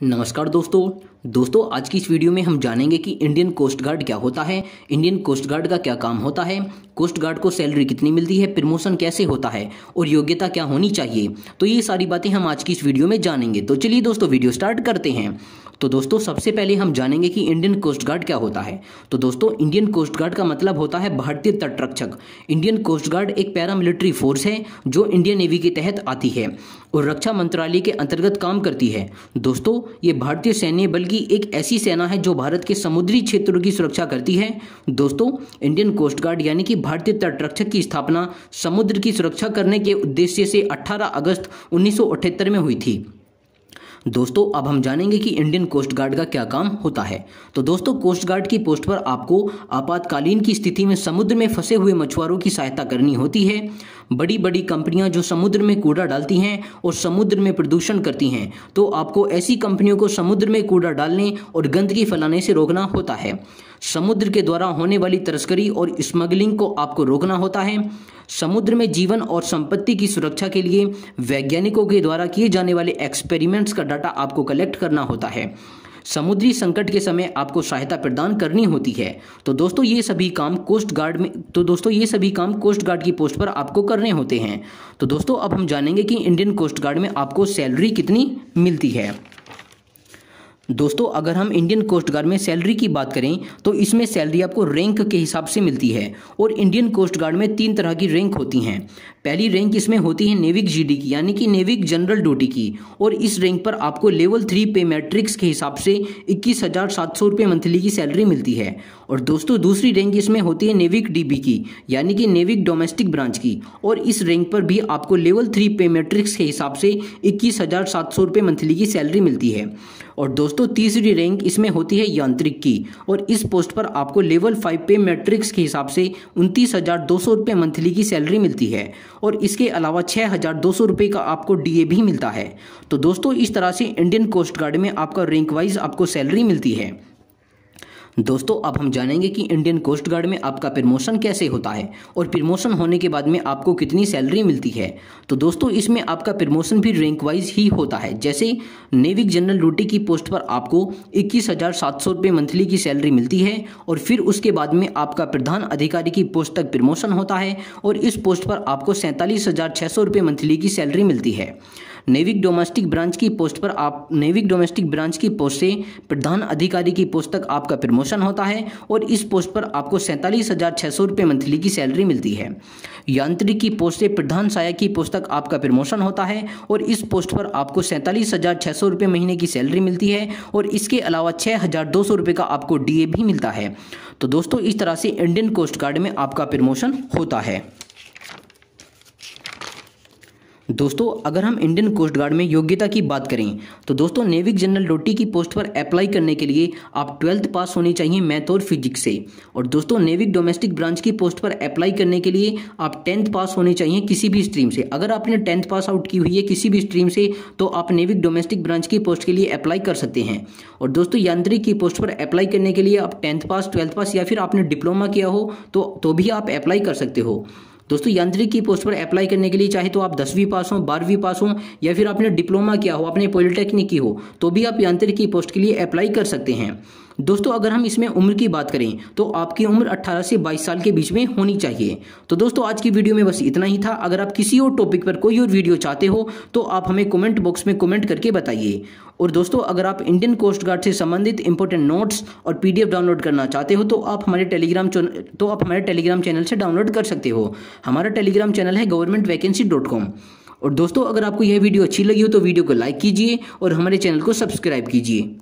नमस्कार दोस्तों। दोस्तों, आज की इस वीडियो में हम जानेंगे कि इंडियन कोस्ट गार्ड क्या होता है, इंडियन कोस्ट गार्ड का क्या काम होता है, कोस्ट गार्ड को सैलरी कितनी मिलती है, प्रमोशन कैसे होता है और योग्यता क्या होनी चाहिए। तो ये सारी बातें हम आज की इस वीडियो में जानेंगे। तो चलिए दोस्तों, वीडियो स्टार्ट करते हैं। तो दोस्तों, सबसे पहले हम जानेंगे कि इंडियन कोस्ट गार्ड क्या होता है। तो दोस्तों, इंडियन कोस्ट गार्ड का मतलब होता है भारतीय तटरक्षक इंडियन कोस्ट गार्ड एक पैरामिलिट्री फोर्स है, जो इंडियन नेवी के तहत आती है और रक्षा मंत्रालय के अंतर्गत काम करती है। दोस्तों ये भारतीय सैन्य बल की एक ऐसी सेना है जो भारत के समुद्री क्षेत्रों की सुरक्षा करती है। दोस्तों इंडियन कोस्ट गार्ड यानी कि भारतीय तटरक्षक की स्थापना समुद्र की सुरक्षा करने के उद्देश्य से 18 अगस्त उन्नीस सौ अठहत्तर में हुई थी। दोस्तों, अब हम जानेंगे कि इंडियन कोस्ट गार्ड का क्या काम होता है। तो दोस्तों कोस्ट गार्ड की पोस्ट पर आपको आपातकालीन की स्थिति में समुद्र में फंसे हुए मछुआरों की सहायता करनी होती है। बड़ी बड़ी कंपनियाँ जो समुद्र में कूड़ा डालती हैं और समुद्र में प्रदूषण करती हैं तो आपको ऐसी कंपनियों को समुद्र में कूड़ा डालने और गंदगी फैलाने से रोकना होता है। समुद्र के द्वारा होने वाली तस्करी और स्मगलिंग को आपको रोकना होता है। समुद्र में जीवन और संपत्ति की सुरक्षा के लिए वैज्ञानिकों के द्वारा किए जाने वाले एक्सपेरिमेंट्स का डाटा आपको कलेक्ट करना होता है। समुद्री संकट के समय आपको सहायता प्रदान करनी होती है। तो दोस्तों, ये सभी काम कोस्ट गार्ड में तो दोस्तों, ये सभी काम कोस्ट गार्ड की पोस्ट पर आपको करने होते हैं। तो दोस्तों, अब हम जानेंगे कि इंडियन कोस्ट गार्ड में आपको सैलरी कितनी मिलती है। दोस्तों, अगर हम इंडियन कोस्ट गार्ड में सैलरी की बात करें तो इसमें सैलरी आपको रैंक के हिसाब से मिलती है और इंडियन कोस्ट गार्ड में तीन तरह की रैंक होती हैं। पहली रैंक इसमें होती है नेविक जीडी की, यानी कि नेविक जनरल ड्यूटी की, और इस रैंक पर आपको लेवल थ्री पे मैट्रिक्स के हिसाब से इक्कीस हज़ार सात सौ रुपये मंथली की सैलरी मिलती है। और दोस्तों, दूसरी रैंक इसमें होती है नेविक डीबी की, यानी कि नेविक डोमेस्टिक ब्रांच की, और इस रैंक पर भी आपको लेवल थ्री पे मैट्रिक्स के हिसाब से इक्कीस हज़ार सात सौ रुपये मंथली की सैलरी मिलती है। और दोस्तों, तीसरी रैंक इसमें होती है यांत्रिक की। और इस पोस्ट पर आपको लेवल फाइव पे मैट्रिक्स के हिसाब से उनतीस हज़ार दो सौ रुपये मंथली की सैलरी मिलती है। और इसके अलावा छः हज़ार दो सौ रुपये का आपको डी ए भी मिलता है। तो दोस्तों, इस तरह से इंडियन कोस्ट गार्ड में आपका रैंक वाइज आपको सैलरी मिलती है। दोस्तों, अब हम जानेंगे कि इंडियन कोस्ट गार्ड में आपका प्रमोशन कैसे होता है और प्रमोशन होने के बाद में आपको कितनी सैलरी मिलती है। तो दोस्तों, इसमें आपका प्रमोशन भी रैंक वाइज ही होता है। जैसे नेविक जनरल ड्यूटी की पोस्ट पर आपको इक्कीस हज़ार सात सौ रुपये मंथली की सैलरी मिलती है और फिर उसके बाद में आपका प्रधान अधिकारी की पोस्ट तक प्रमोशन होता है और इस पोस्ट पर आपको सैंतालीस हज़ार छः सौ रुपये मंथली की सैलरी मिलती है। नेविक डोमेस्टिक ब्रांच की पोस्ट पर आप नेविक डोमेस्टिक ब्रांच की पोस्ट से प्रधान अधिकारी की पोस्ट तक आपका प्रमोशन होता है और इस पोस्ट पर आपको सैंतालीस हज़ार छः सौ रुपये मंथली की सैलरी मिलती है। यांत्रिक की पोस्ट से प्रधान सहायक की पोस्ट तक आपका प्रमोशन होता है और इस पोस्ट पर आपको सैंतालीस हज़ार छः सौ रुपये महीने की सैलरी मिलती है और इसके अलावा छः हज़ार दो सौ रुपये का आपको डीए भी मिलता है। तो दोस्तों, इस तरह से इंडियन कोस्ट गार्ड में आपका प्रमोशन होता है। दोस्तों, अगर हम इंडियन कोस्ट गार्ड में योग्यता की बात करें तो दोस्तों नेविक जनरल डोटी की पोस्ट पर अप्लाई करने के लिए आप ट्वेल्थ पास होनी चाहिए मैथ और फिजिक्स से। और दोस्तों नेविक डोमेस्टिक ब्रांच की पोस्ट पर अप्लाई करने के लिए आप टेंथ पास होने चाहिए किसी भी स्ट्रीम से। अगर आपने टेंथ पास आउट की हुई है किसी भी स्ट्रीम से तो आप नेविक डोमेस्टिक ब्रांच की पोस्ट के लिए अप्लाई कर सकते हैं। और दोस्तों, यांत्रिक की पोस्ट पर अप्लाई करने के लिए आप टेंथ पास ट्वेल्थ पास या फिर आपने डिप्लोमा किया हो तो तो भी आप अप्लाई कर सकते हो। दोस्तों, यांत्रिक की पोस्ट पर अप्लाई करने के लिए चाहे तो आप दसवीं पास हो, बारहवीं पास हो, या फिर आपने डिप्लोमा किया हो, आपने पॉलिटेक्निक की हो तो भी आप यांत्रिक की पोस्ट के लिए अप्लाई कर सकते हैं। दोस्तों, अगर हम इसमें उम्र की बात करें तो आपकी उम्र 18 से 22 साल के बीच में होनी चाहिए। तो दोस्तों, आज की वीडियो में बस इतना ही था। अगर आप किसी और टॉपिक पर कोई और वीडियो चाहते हो तो आप हमें कमेंट बॉक्स में कमेंट करके बताइए। और दोस्तों, अगर आप इंडियन कोस्ट गार्ड से संबंधित इंपॉर्टेंट नोट्स और पीडीएफ डाउनलोड करना चाहते हो तो आप हमारे टेलीग्राम तो आप हमारे टेलीग्राम चैनल से डाउनलोड कर सकते हो। हमारा टेलीग्राम चैनल है गवर्नमेंट वैकेंसी डॉट कॉम और दोस्तों, अगर आपको यह वीडियो अच्छी लगी हो तो वीडियो को लाइक कीजिए और हमारे चैनल को सब्सक्राइब कीजिए।